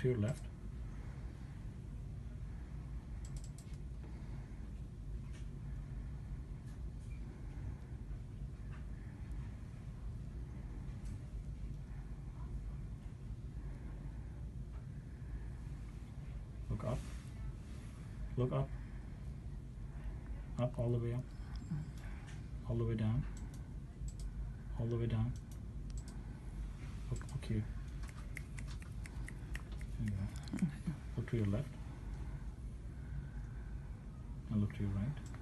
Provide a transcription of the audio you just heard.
to your left. Look up. Look up. Up, all the way up. All the way down. All the way down. Look, look here. Look to your left. And look to your right.